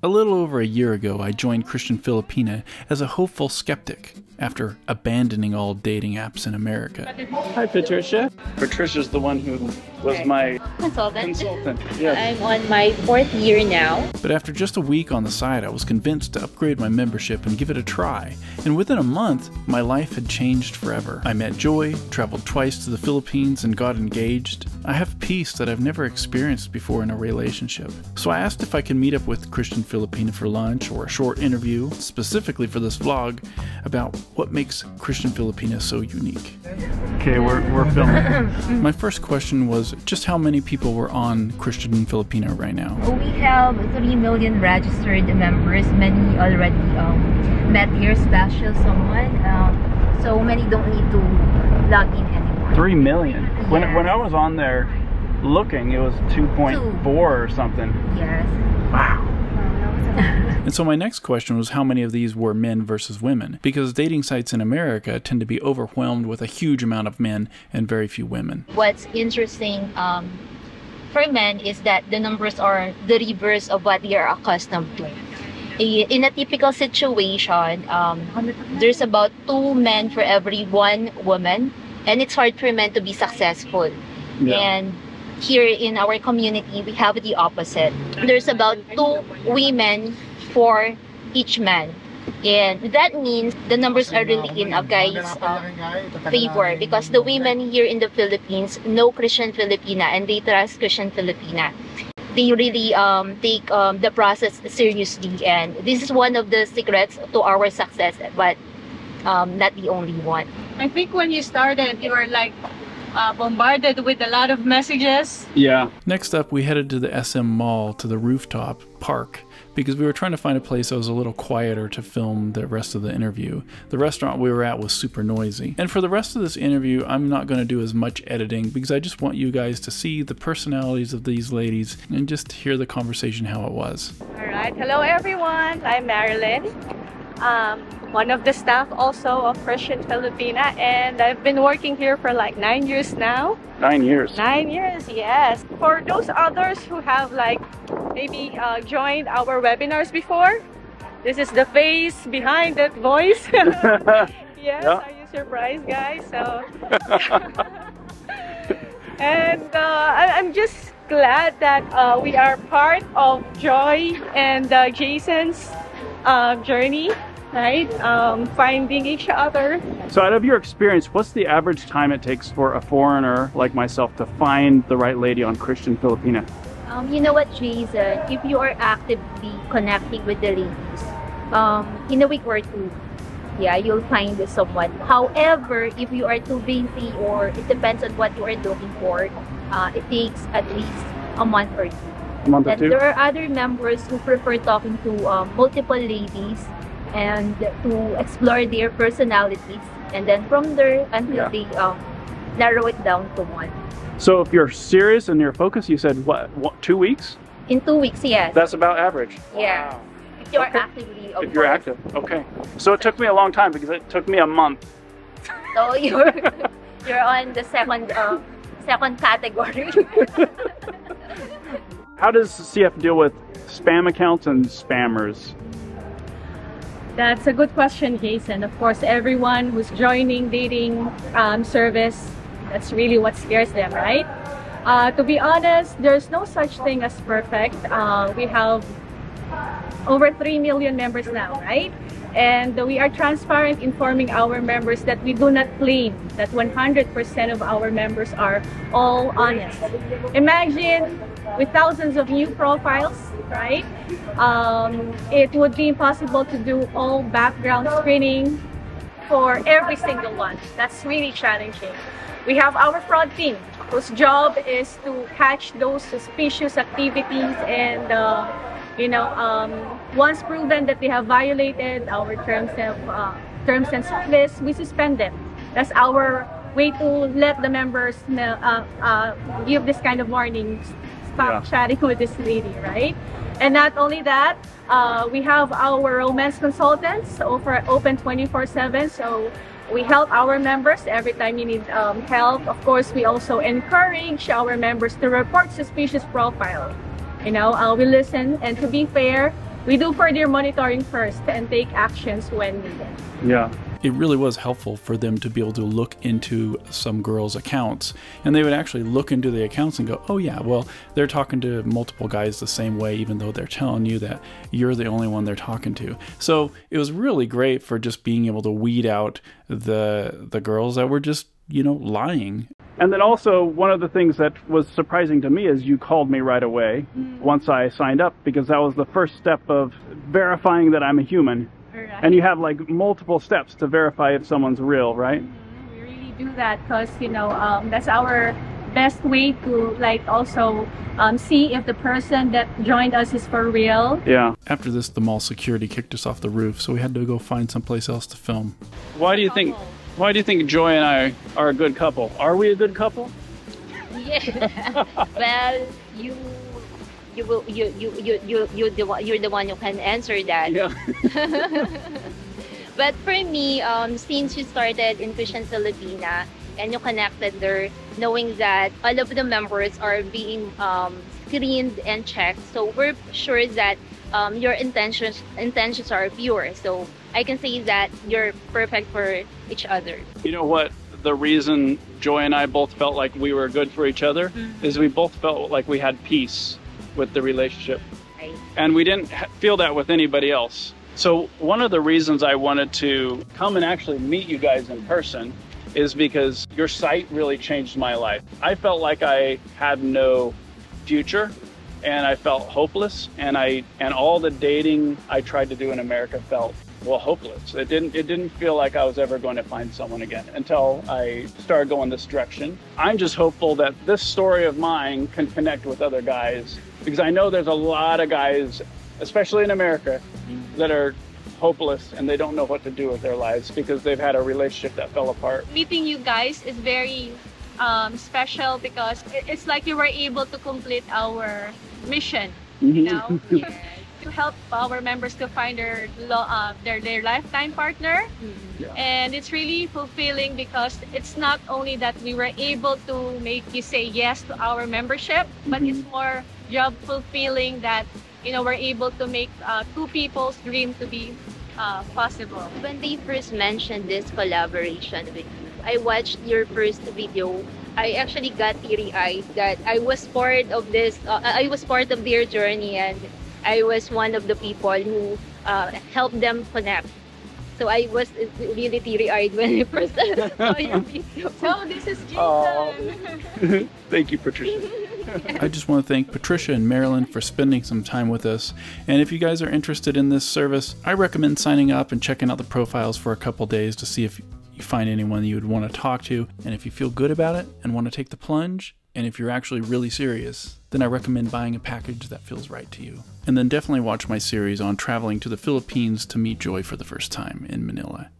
A little over a year ago, I joined Christian Filipina as a hopeful skeptic after abandoning all dating apps in America. Hi, Patricia. Patricia's the one who was Okay. my consultant. consultant. Yes. I'm on my fourth year now. But after just a week on the site, I was convinced to upgrade my membership and give it a try. And within a month, my life had changed forever. I met Joy, traveled twice to the Philippines, and got engaged. I have peace that I've never experienced before in a relationship. So I asked if I could meet up with Christian Filipina for lunch or a short interview, specifically for this vlog, about what makes Christian Filipina so unique. Okay, we're, we're filming. my first question was just how many people were on Christian Filipina right now? We have 3 million registered members. Many already um, met their special someone. Um, so many don't need to log in anymore. Three million. When when I was on there looking, it was two point four or something. Yes. Wow. And so my next question was how many of these were men versus women? Because dating sites in America tend to be overwhelmed with a huge amount of men and very few women. what's interesting um, for men is that the numbers are the reverse of what they are accustomed to. In a typical situation, um, there's about two men for every one woman, and it's hard for men to be successful. Yeah. And here in our community, we have the opposite. There's about two women for each man. And that means the numbers are really in a guy's uh, favor because the women here in the Philippines know Christian Filipina and they trust Christian Filipina. They really um, take um, the process seriously, and this is one of the secrets to our success, but um, not the only one. I think when you started, you were like uh, bombarded with a lot of messages. Yeah. Next up, we headed to the SM Mall to the rooftop park because we were trying to find a place that was a little quieter to film the rest of the interview. The restaurant we were at was super noisy. And for the rest of this interview, I'm not going to do as much editing because I just want you guys to see the personalities of these ladies and just hear the conversation how it was. All right. Hello, everyone. I'm Marilyn, um, one of the staff also of Christian Filipina, and I've been working here for like nine years now. Nine years. Nine years, yes. For those others who have like maybe uh, joined our webinars before, this is the face behind that voice. yes, Yeah. are you surprised, guys? So, and uh, I- I'm just glad that uh, we are part of Joy and uh, Jason's uh, journey, right? Um, finding each other. So, out of your experience, what's the average time it takes for a foreigner like myself to find the right lady on Christian Filipina? Um, you know what, Jason? If you are actively connecting with the ladies, um, in a week or two, yeah, you'll find someone. However, if you are too busy or it depends on what you are looking for, uh, it takes at least a month or two. A month or two? there are other members who prefer talking to um, multiple ladies and to explore their personalities, and then from there until Yeah. they um, narrow it down to one. So, if you're serious and you're focused, you said what, what two weeks? In two weeks, yes. That's about average. Yes. If you are Okay. actively, If you're active, okay. So it took me a long time because it took me a month. So you're you're on the second uh, second category. How does CF deal with spam accounts and spammers? That's a good question, Jason. Of course, everyone who's joining dating um, service, that's really what scares them, right? Uh, to be honest, there's no such thing as perfect. Uh, we have over 3 million members now, right? And we are transparent informing our members that we do not claim that 100% of our members are all honest. Imagine with thousands of new profiles, right? Um, it would be impossible to do all background screening for every single one. That's really challenging. We have our fraud team whose job is to catch those suspicious activities and uh, you know um, once proven that they have violated our terms of uh, terms and service, we suspend them. That's our way to let the members know, uh, uh, give this kind of warning. Stop Yeah. chatting with this lady, right? And not only that, uh, we have our romance consultants over open 24/7. So we help our members every time you need um, help. Of course, we also encourage our members to report suspicious profile. You know, uh, we listen, and to be fair, we do further monitoring first and take actions when needed. Yeah. It really was helpful for them to be able to look into some girls' accounts. And they would actually look into the accounts and go, oh, yeah, well, they're talking to multiple guys the same way, even though they're telling you that you're the only one they're talking to. So it was really great for just being able to weed out the, the girls that were just, you know, lying. And then also, one of the things that was surprising to me is you called me right away mm. once I signed up because that was the first step of verifying that I'm a human Right. And you have like multiple steps to verify if someone's real, right? Mm-hmm. We really do that because you know um, that's our best way to like also um, see if the person that joined us is for real. Yeah. After this, the mall security kicked us off the roof, so we had to go find someplace else to film. Why do you think? Why do you think Joy and I are a good couple? Are we a good couple? Yeah. well, you you will you you you you you the one you're the one who can answer that. Yeah. but for me, um, since you started in Christian Filipina and you connected there, knowing that all of the members are being um, screened and checked, so we're sure that um, your intentions intentions are pure. So I can say that you're perfect for each other. You know what? The reason Joy and I both felt like we were good for each other mm-hmm. is we both felt like we had peace with the relationship. Right. And we didn't feel that with anybody else. So, one of the reasons I wanted to come and actually meet you guys in person is because your site really changed my life. I felt like I had no future and I felt hopeless and I and all the dating I tried to do in America felt well hopeless. It didn't it didn't feel like I was ever going to find someone again until I started going this direction. I'm just hopeful that this story of mine can connect with other guys because I know there's a lot of guys, especially in America, that are hopeless and they don't know what to do with their lives because they've had a relationship that fell apart. Meeting you guys is very um, special because it's like you were able to complete our mission. You mm-hmm. know? to help our members to find their uh, their their lifetime partner mm-hmm. yeah. and it's really fulfilling because it's not only that we were able to make you say yes to our membership mm-hmm. but it's more job fulfilling that you know we're able to make uh, two people's dream to be uh, possible when they first mentioned this collaboration with you i watched your first video I actually got teary-eyed that I was part of this. Uh, I was part of their journey, and I was one of the people who uh, helped them connect. So I was really teary-eyed when I first saw your video. So this is Jason. thank you, Patricia. I just want to thank Patricia and Marilyn for spending some time with us. And if you guys are interested in this service, I recommend signing up and checking out the profiles for a couple days to see if you find anyone you would want to talk to. And if you feel good about it and want to take the plunge, and if you're actually really serious, then I recommend buying a package that feels right to you. And then definitely watch my series on traveling to the Philippines to meet Joy for the first time in Manila.